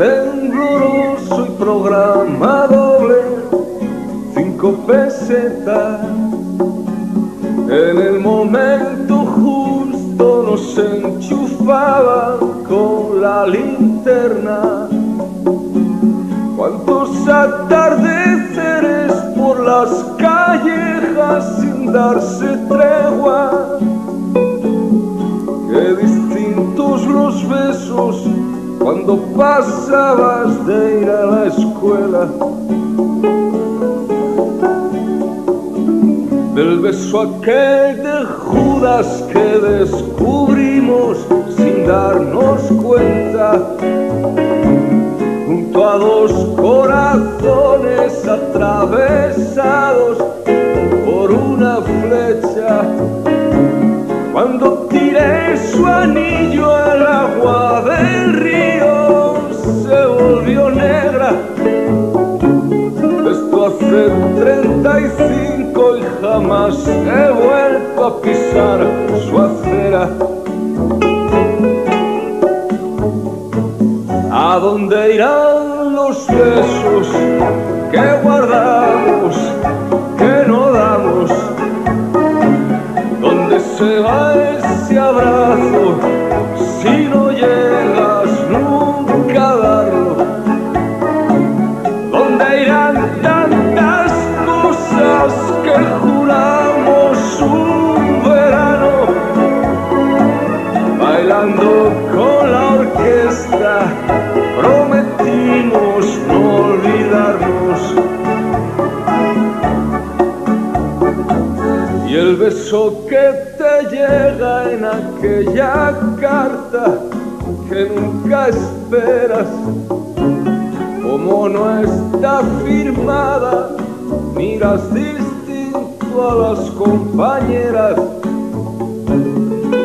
tembloroso y programa doble, cinco pesetas. En el momento nos enchufaban con la linterna. Cuántos atardeceres por las callejas sin darse tregua. Qué distintos los besos cuando pasabas de ir a la escuela. Del beso aquel de Judas que descubrimos sin darnos cuenta, junto a dos corazones atravesados por una flecha. Cuando tiré su anillo al agua del río, se volvió negra. Esto hace 35 y jamás he vuelto a pisar su acera. ¿A dónde irán los besos que guardamos, el beso que te llega en aquella carta que nunca esperas, como no está firmada, miras distinto a las compañeras.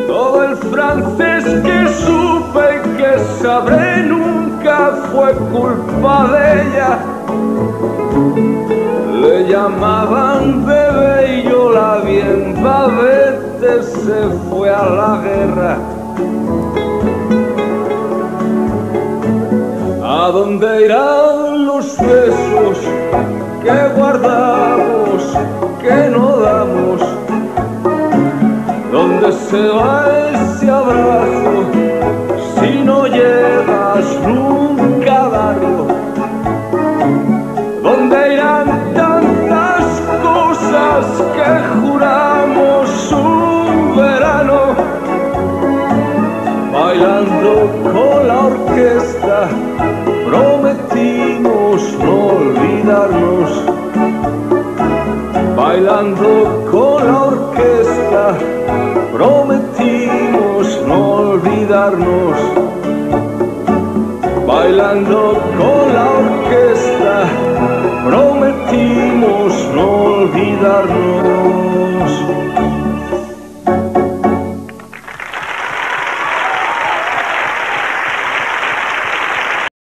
Todo el francés que supe y que sabré nunca fue culpa de ella. Le llamaban bebé la guerra. ¿A dónde irán los besos que guardamos, que no damos? ¿Dónde se va ese abrazo Bailando con la orquesta, prometimos no olvidarnos. Bailando con la orquesta, prometimos no olvidarnos. Bailando con la orquesta,